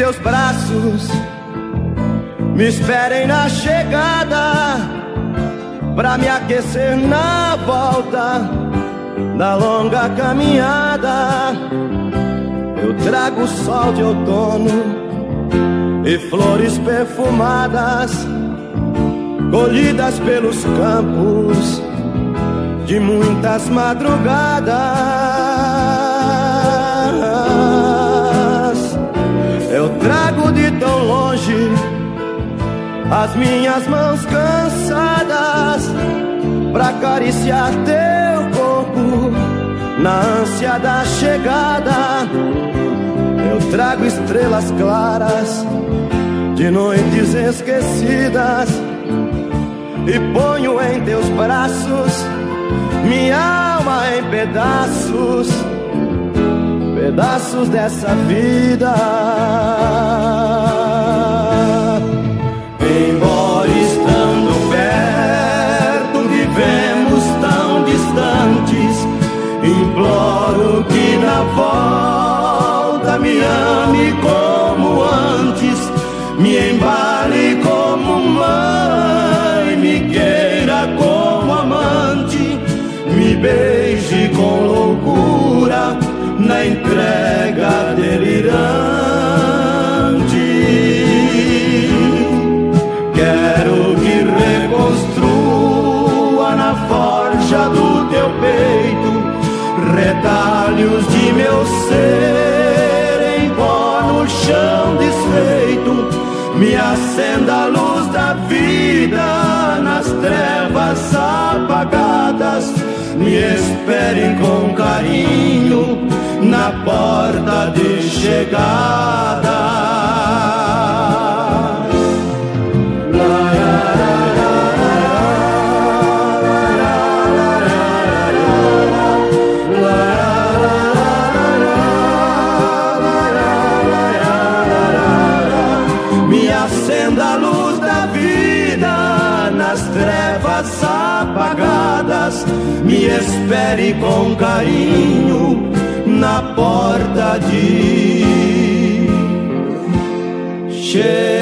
teus braços me esperem na chegada pra me aquecer na volta da longa caminhada. Eu trago sol de outono e flores perfumadas colhidas pelos campos de muitas madrugadas. As minhas mãos cansadas para acariciar teu corpo na ânsia da chegada. Eu trago estrelas claras de noites esquecidas e ponho em teus braços minha alma em pedaços, pedaços dessa vida. Imploro que na volta me ame como antes, me embale como mãe, me queira como amante, me beije com loucura na entrega delirante. Quero que reconstrua na forja do teu peito retalhos de meu ser em pó no chão desfeito. Me acenda a luz da vida nas trevas apagadas. Me esperem com carinho na porta de chegada. Trevas apagadas. Me espere com carinho na porta de chegada.